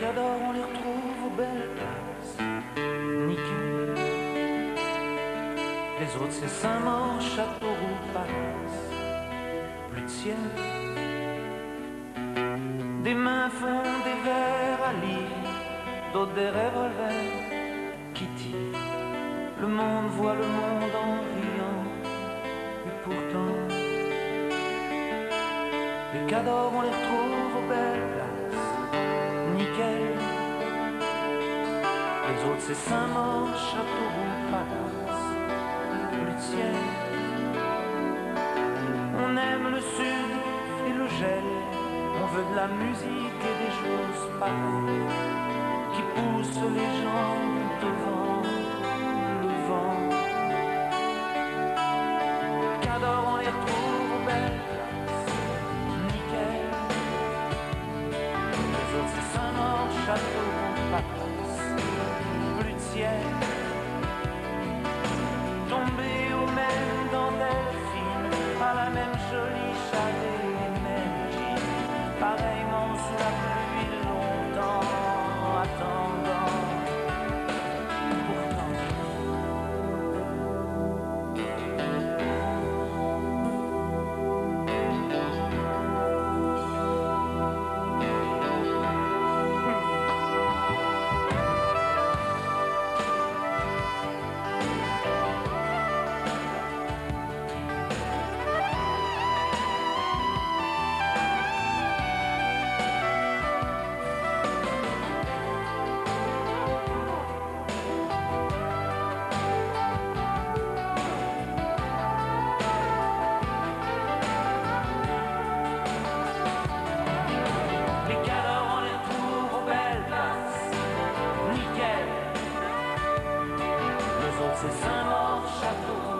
Cadors, on les retrouve aux belles places. Nickel. Les autres, c'est Saint-Maur, Châteauroux, Palace. Plus de ciel. Des mains font des verres à lire, d'autres des revolvers qui tirent. Le monde voit le monde en riant, et pourtant, les cadors, on les retrouve c'est Saint-Maur, Châteauroux, Palace. On aime le sud et le gel. On veut de la musique et des choses pareilles qui poussent les gens devant le vent. Cador, on les retrouve aux belles. Nickel. C'est Saint-Maur, Château, la même jolie chatte et les mêmes. Pareillement sous la pluie c'est Saint-Maur,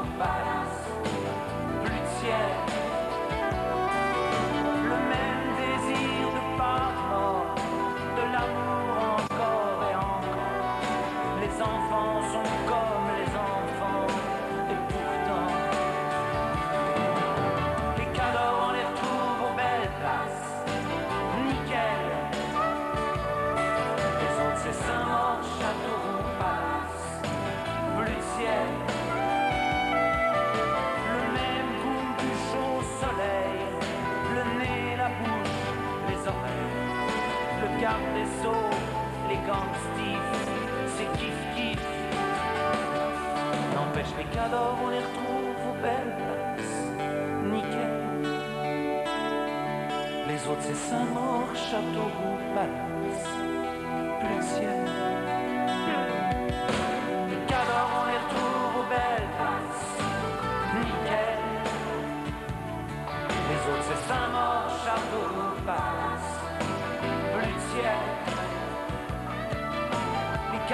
garde des sceaux, les. C'est kiff-kiff. N'empêche, les cadors, on les retrouve aux belles places. Nickel. Les autres, c'est Saint-Maur, Châteauroux, Palace.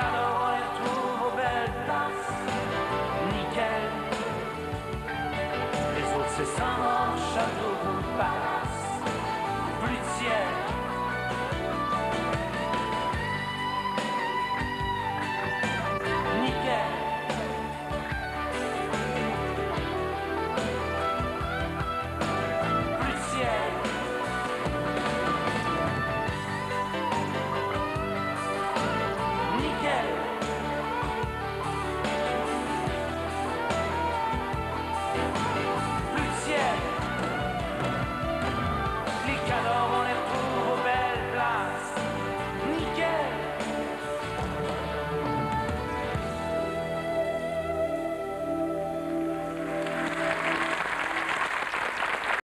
alors on les retrouve aux belles places. Nickel. Les autres, c'est sans manche, à nouveau passe. Plus de ciel.